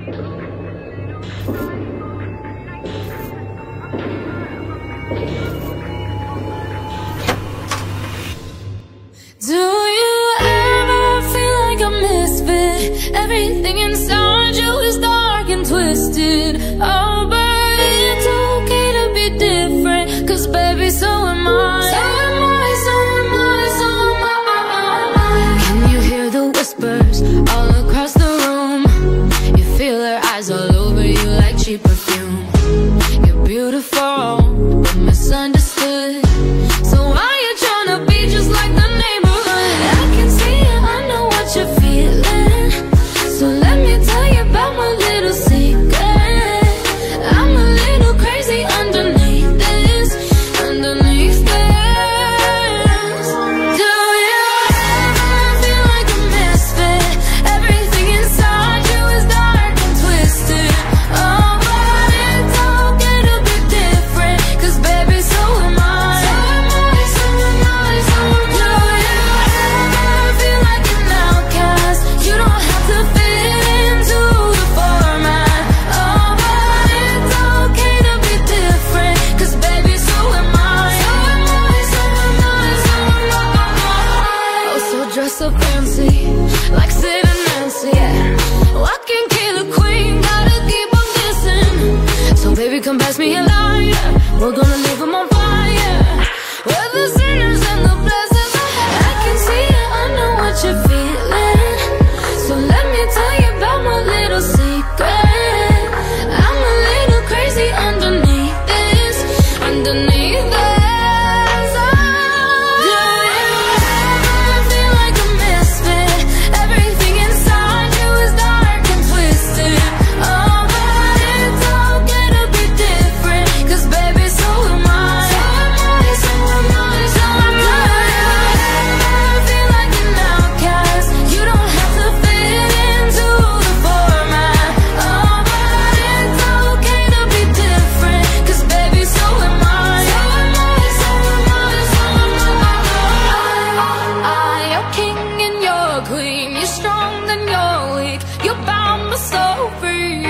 Do you ever feel like a misfit? Everything inside you is dark and twisted Oh, but it's okay to be different Cause baby, so am I So am I, so am I, so am I, so am I. Can you hear the whispers? beautiful, misunderstood. So I so fancy, like Sid and Nancy. Yeah. Oh, I can kill a queen, gotta keep on dancing. So baby, come pass me a lighter. We're gonna leave 'em on fire. We're the sinners and the blood. You bound me so free.